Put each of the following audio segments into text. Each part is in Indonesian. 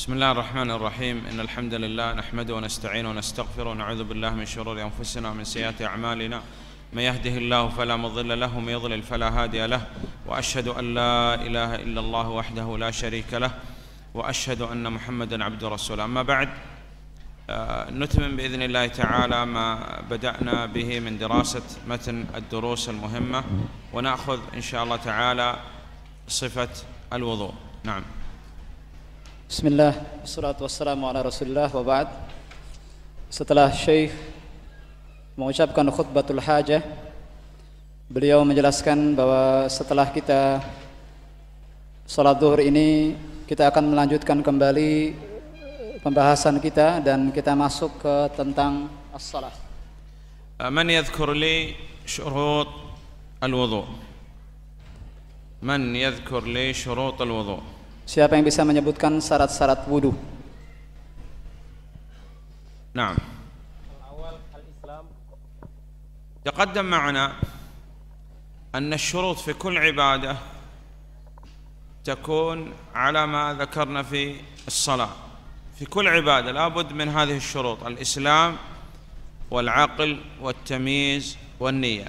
بسم الله الرحمن الرحيم إن الحمد لله نحمده ونستعينه ونستغفره ونعوذ بالله من شرور أنفسنا ومن سيئات أعمالنا من يهده الله فلا مضل له ومن يضلل فلا هادي له وأشهد أن لا إله إلا الله وحده لا شريك له وأشهد أن محمدا عبده ورسوله أما بعد نتمم بإذن الله تعالى ما بدأنا به من دراسة متن الدروس المهمة ونأخذ إن شاء الله تعالى صفة الوضوء نعم Bismillah, salatu wassalamu ala rasulullah wa ba'd. Setelah Syekh mengucapkan khutbatul hajah Beliau menjelaskan bahwa setelah kita Salat duhur ini kita akan melanjutkan kembali pembahasan kita dan kita masuk ke tentang as-Salah. Man yadhkur li syurut al-wudu. Man yadhkur li syurut al-wudu. Siapa yang bisa menyebutkan syarat-syarat wudhu نعم تقدم معنا أن الشروط في كل عبادة تكون على ما ذكرنا في الصلاة في كل عبادة لابد من هذه الشروط الإسلام والعقل والتمييز والنية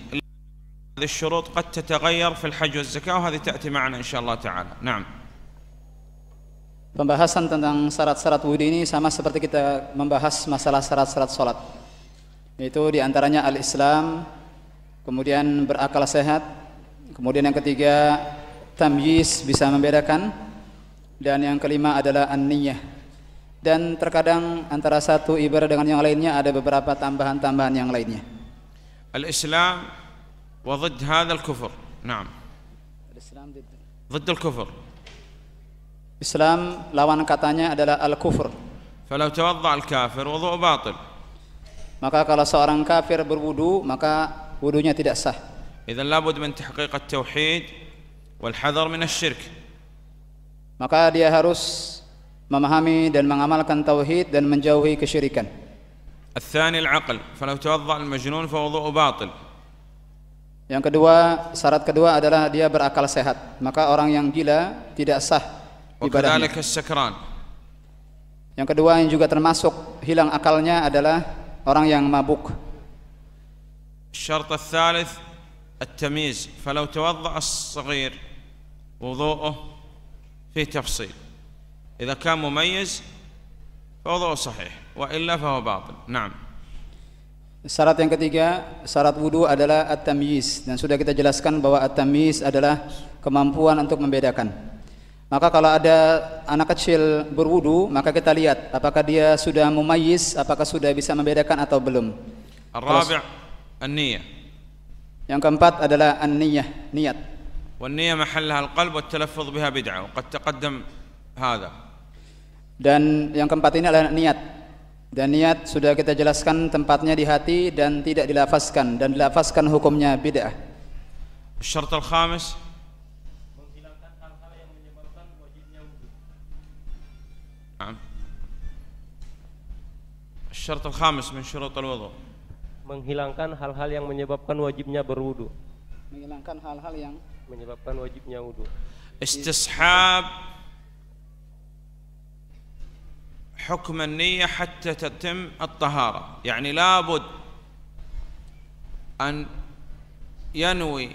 هذه الشروط قد تتغير في الحج والزكاة وهذه تأتي معنا إن شاء الله تعالى نعم Pembahasan tentang syarat-syarat wudhu ini sama seperti kita membahas masalah syarat-syarat sholat Yaitu diantaranya al-Islam Kemudian berakal sehat Kemudian yang ketiga Tamyiz bisa membedakan Dan yang kelima adalah an-niyah Dan terkadang antara satu ibadah dengan yang lainnya Ada beberapa tambahan-tambahan yang lainnya الإسلام وضد هذا الكفر نعم Islam ضد الكفر Islam lawan katanya adalah al-kufur فلو توضأ الكافر وضوء باطل Maka kalau seorang kafir berwudu Maka wudunya tidak sah إذا لابد من تحقيق التوحيد والحذر من الشرك Maka dia harus memahami dan mengamalkan tauhid dan menjauhi kesyirikan. الثاني العقل فلو توضأ المجنون فوضوء باطل Yang kedua, syarat kedua adalah dia berakal sehat. Maka orang yang gila tidak sah ibadahnya. وكذلك السكران Yang kedua yang juga termasuk hilang akalnya adalah orang yang mabuk. الشرط الثالث التمييز فلو توضأ الصغير وضوءه فيه تفصيل إذا كان مميز فوضوءه صحيح وإلا فهو باطل نعم Syarat yang ketiga, syarat wudu adalah at-tamyiz dan sudah kita jelaskan bahwa at-tamyiz adalah kemampuan untuk membedakan. Maka kalau ada anak kecil berwudu, maka kita lihat apakah dia sudah mumayyiz, apakah sudah bisa membedakan atau belum. الرابع النية Yang keempat adalah an-niyah, niat. والنية محلها القلب والتلفظ بها بدعة وقد تقدم هذا Dan yang keempat ini adalah niat. Dan niat sudah kita jelaskan tempatnya di hati dan tidak dilafazkan dan dilafazkan hukumnya bid'ah. الشرط الخامس الشرط الخامس من شروط الوضوء menghilangkan hal-hal yang menyebabkan wajibnya berwudu. Menghilangkan hal-hal yang menyebabkan wajibnya wudu. استصحاب حكم النية حتى تتم الطهارة يعني لابد أن ينوي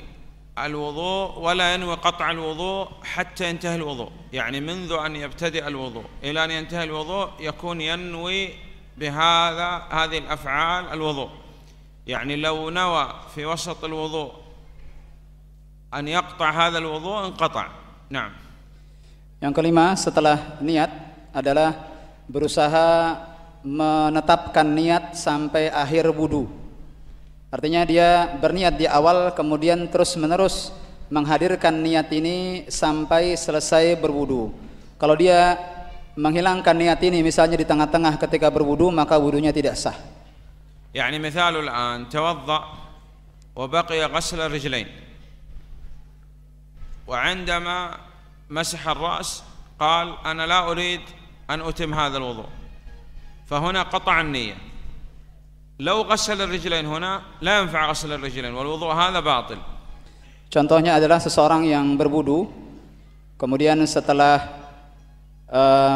الوضوء ولا ينوي قطع الوضوء حتى ينتهي الوضوء يعني منذ أن يبتدئ الوضوء إلى أن ينتهي الوضوء يكون ينوي بهذا هذه الأفعال الوضوء يعني لو نوى في وسط الوضوء أن يقطع هذا الوضوء انقطع نعم Yang kelima setelah niat adalah berusaha menetapkan niat sampai akhir wudu. Artinya dia berniat di awal kemudian terus menerus menghadirkan niat ini sampai selesai berwudu. Kalau dia menghilangkan niat ini misalnya di tengah-tengah ketika berwudu maka wudunya tidak sah. يعني مثال الآن توضأ وبقي غسل الرجلين وعندما مسح الرأس قال أنا لا أريد أن أتم هذا الوضوء فهنا قطع النية لو غسل الرجلين هنا لا ينفع غسل الرجلين والوضوء هذا باطل Contohnya adalah seseorang yang berwudu kemudian setelah eh,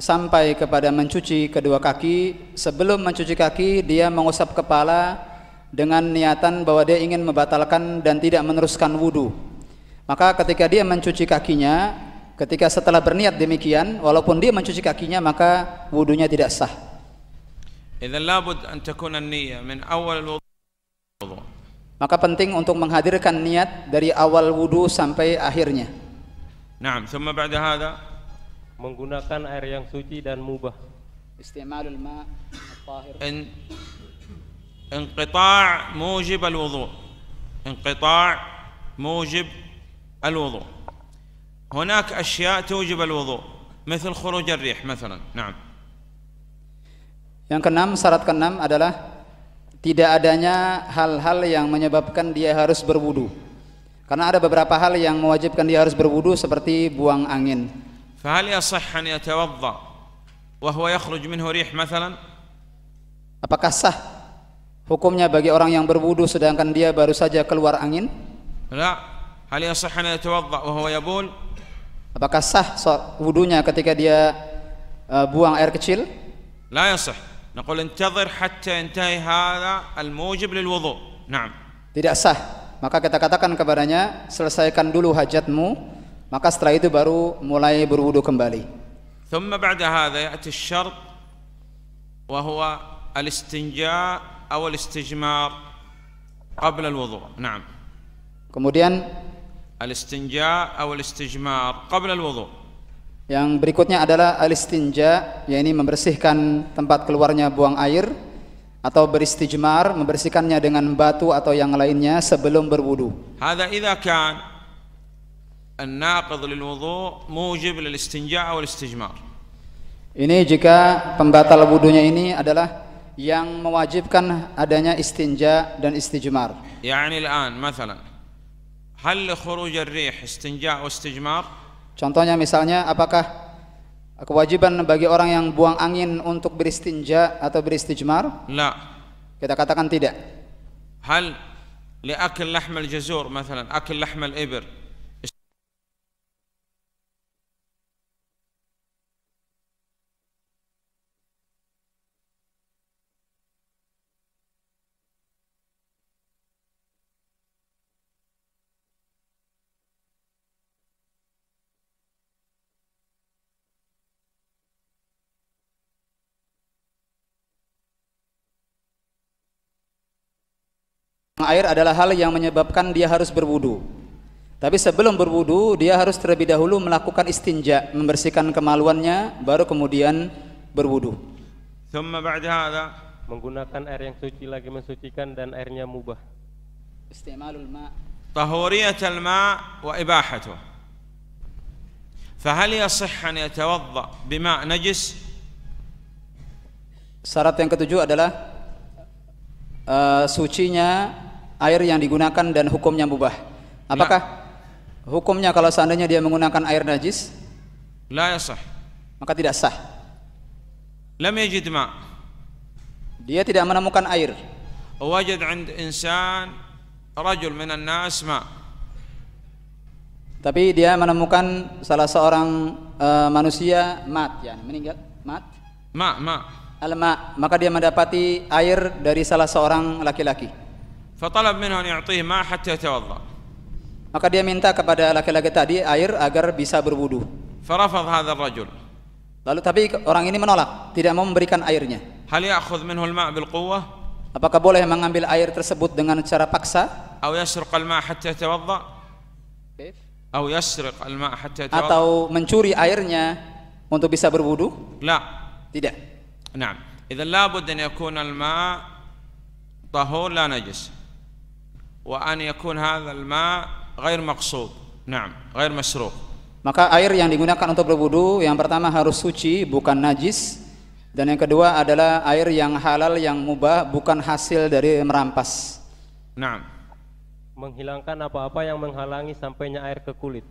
sampai kepada mencuci kedua kaki, sebelum mencuci kaki dia mengusap kepala dengan niatan bahwa dia ingin membatalkan dan tidak meneruskan wudhu. Maka ketika dia mencuci kakinya, ketika setelah berniat demikian, walaupun dia mencuci kakinya maka wudhunya tidak sah. إذا لابد أن تكون النية من أول الوضوء Maka penting untuk menghadirkan niat dari awal wudhu sampai akhirnya. نعم ثم بعد هذا menggunakan air yang suci dan mubah Istimalul ma' tahir. ان انقطاع موجب الوضوء انقطاع موجب الوضوء هناك أشياء توجب الوضوء مثل خروج الريح مثلا نعم Yang keenam, syarat keenam adalah tidak adanya hal-hal yang menyebabkan dia harus berwudu. Karena ada beberapa hal yang mewajibkan dia harus berwudu seperti buang angin. فهل يصح أن يتوضأ وهو يخرج منه ريح مثلا Apakah sah hukumnya bagi orang yang berwudu sedangkan dia baru saja keluar angin? لا هل يصح أن يتوضأ وهو يبول Apakah sah so- wudunya ketika dia uh, buang air kecil? لا يصح نقول انتظر حتى ينتهي هذا الموجب للوضوء نعم Tidak sah. Maka kita katakan kepadanya, selesaikan dulu hajatmu, maka setelah itu baru mulai berwudu kembali. ثم بعد هذا يأتي الشرط وهو الاستنجاء أو الاستجمار قبل الوضوء نعم Kemudian الاستنجاء أو الاستجمار قبل الوضوء yang berikutnya adalah alistinja, yaitu membersihkan tempat keluarnya buang air atau beristijmar, membersihkannya dengan batu atau yang lainnya sebelum berwudu. هذا إذا كان الناقض للوضوء موجب للاستنجاء أو الاستجمار Ini jika pembatal wudunya ini adalah yang mewajibkan adanya istinja dan istijmar. يعني الآن مثلا هل لخروج الريح استنجاء واستجمار Contohnya misalnya apakah kewajiban bagi orang yang buang angin untuk beristinja atau beristijmar? لا Kita katakan tidak. هل لأكل لحم الجزور مثلا أكل لحم الإبر Air adalah hal yang menyebabkan dia harus berwudu. Tapi sebelum berwudu, dia harus terlebih dahulu melakukan istinja, membersihkan kemaluannya, baru kemudian berwudu. ثم بعد هذا menggunakan air yang suci lagi mensucikan dan airnya mubah Istimalul ma' طهورية الماء وإباحته فهل يصح أن يتوضأ بماء نجس Syarat yang ketujuh adalah eh, sucinya air yang digunakan dan hukumnya mubah. Ya. Apakah La. hukumnya kalau seandainya dia menggunakan air najis? La yasah. Maka tidak sah. Lam yajid ma. Dia tidak menemukan air. Wajad 'ind insan rajul minan nas ma. Tapi dia menemukan salah seorang uh, manusia mat, ya, meninggal, mat. Ma, ma. Alma, maka dia mendapati air dari salah seorang laki-laki. فطلب منه أن يعطيه ماء حتى يتوضأ Maka dia minta kepada laki-laki tadi air agar bisa berwudu. فرفض هذا الرجل Lalu tapi orang ini menolak, tidak mau memberikan airnya. هل يأخذ منه الماء بالقوة Apakah boleh mengambil air tersebut dengan cara paksa? أو يسرق الماء حتى يتوضأ أو يسرق الماء حتى يتوضأ Atau mencuri airnya untuk bisa berwudu? لا Tidak. نعم إذا لابد أن يكون الماء طهور لا نجس وأن يكون هذا الماء غير مقصود نعم غير مسروق Maka air yang digunakan untuk berwudu yang pertama harus suci, bukan najis. Dan yang kedua adalah air yang halal yang mubah, bukan hasil dari merampas. نعم menghilangkan apa-apa yang menghalangi sampainya air ke kulit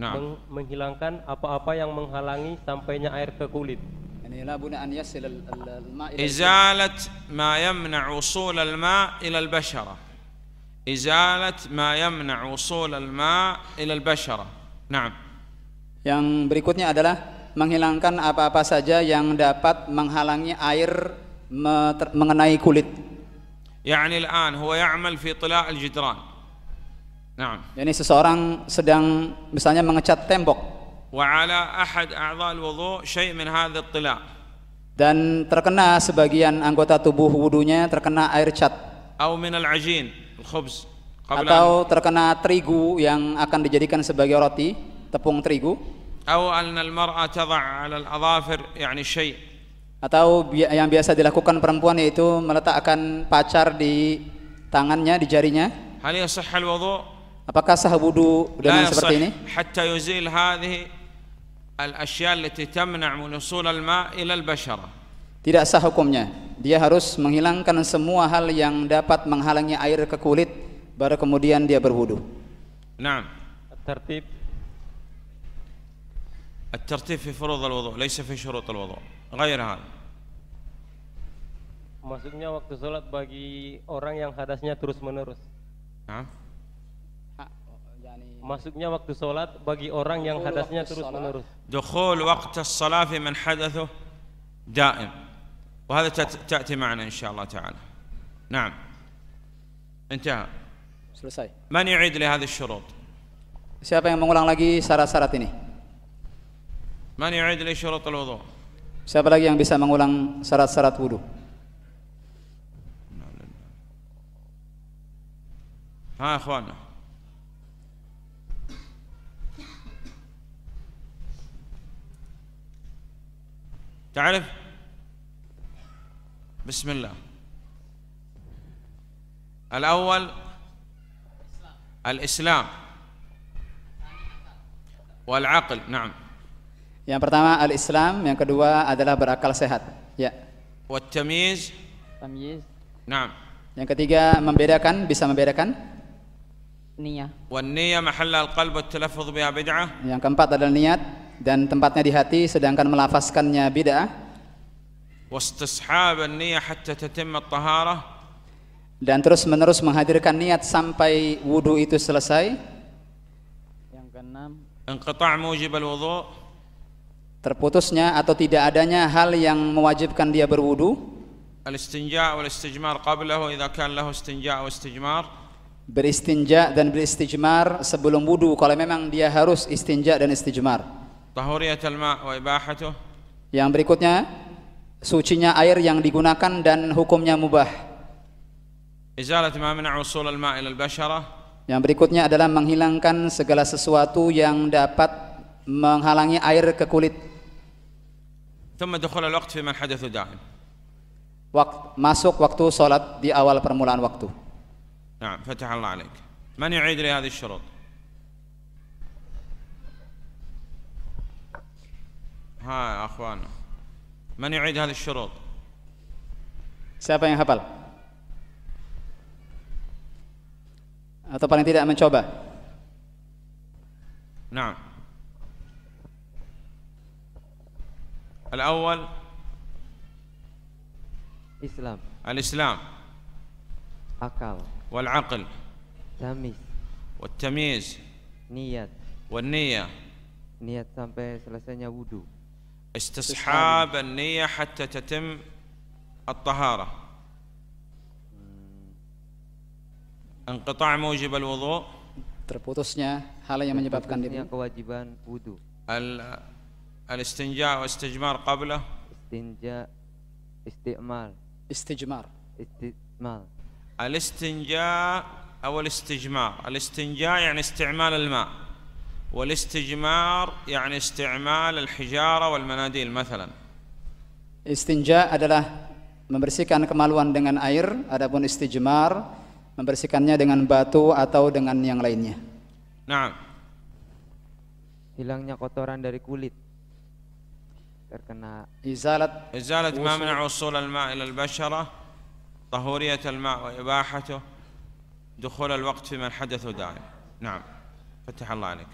نعم Meng- menghilangkan apa-apa yang menghalangi sampainya air ke kulit Yani la buna an yasil al- al- al-ma' ila- إزالة ما يمنع وصول الماء إلى البشرة إزالة ما يمنع وصول الماء إلى البشرة نعم Yang berikutnya adalah menghilangkan apa-apa saja yang dapat menghalangi air me- ter- mengenai kulit. يعني الآن هو يعمل في طلاء الجدران نعم Ini seseorang sedang misalnya mengecat tembok وعلى أحد أعضاء الوضوء شيء من هذا الطلاء dan terkena sebagian anggota tubuh wudunya terkena air cat أو من العجين الخبز قبل أن atau terkena terigu yang akan dijadikan sebagai roti, tepung terigu أو أن المرأة تضع على الأظافر يعني شيء atau bi- yang biasa dilakukan perempuan yaitu meletakkan pacar di tangannya, di jarinya. هل يصح الوضوء؟ Apakah sah wudu لا dengan يصح seperti ini? حتى يزيل هذه الأشياء التي تمنع من وصول الماء إلى البشرة Tidak sah hukumnya. Dia harus menghilangkan semua hal yang dapat menghalangi air ke kulit baru kemudian dia berwudu. نعم Tertib الترتيب في فروض الوضوء ليس في شروط الوضوء غير هذا masuknya waktu sholat bagi orang yang hadasnya terus menerus. نعم Masuknya waktu sholat bagi orang yang hadasnya terus menerus. دخول وقت الصلاة في من حدثه دائم وهذا تأت- تأتي معنا إن شاء الله تعالى نعم انتهى Selesai. من يعيد لي هذه الشروط Siapa yang mengulang lagi syarat-syarat ini? من يعيد لي شروط الوضوء Siapa lagi yang bisa mengulang syarat-syarat wudu? ها يا اخواننا تعرف بسم الله الأول الإسلام والعقل نعم Yang pertama al-Islam, yang kedua adalah berakal sehat. Ya. والتمييز Tamyiz, نعم Yang ketiga membedakan, bisa membedakan. niyah, والنية محلها القلب والتلفظ بها بدعة Yang keempat adalah niat dan tempatnya di hati sedangkan melafazkannya bid'ah واستصحاب النية حتى تتم الطهارة dan terus-menerus menghadirkan niat sampai wudu itu selesai. yang keenam, انقطاع موجب الوضوء Terputusnya atau tidak adanya hal yang mewajibkan dia berwudu, الاستنجاء والاستجمار قبله إذا كان له استنجاء واستجمار beristinja dan beristijmar sebelum wudu kalau memang dia harus istinja dan istijmar. yang berikutnya sucinya air yang digunakan dan hukumnya mubah. Yang berikutnya adalah menghilangkan segala sesuatu yang dapat menghalangi air ke kulit. Masuk waktu sholat di awal permulaan waktu. Nah. Man yu'id li hadhihi syurut? ها يا أخوانا من يعيد هذه الشروط Siapa yang hafal? Atau paling tidak mencoba? نعم الأول Islam, الإسلام akal, والعقل tamis, والتمييز niat, والنية niat sampai selesainya wudhu, استصحاب النية حتى تتم الطهارة. انقطاع موجب الوضوء. Terputusnya hal yang menyebabkan dia kewajiban wudhu, ال- الاستنجاء واستجمار قبله. istinja, isti'mal, istijmar. isti'mal, الاستنجاء أو الاستجمار. الاستنجاء يعني استعمال الماء. والاستجمار يعني استعمال الحجارة والمناديل مثلا Istinja adalah membersihkan kemaluan dengan air, adapun istijmar membersihkannya dengan batu atau dengan yang lainnya. نعم hilangnya kotoran dari kulit, terkena Izalat إزالة ما منع وصول الماء إلى البشرة طهورية الماء وإباحته دخول الوقت في من حدث دائم نعم فتح الله عليك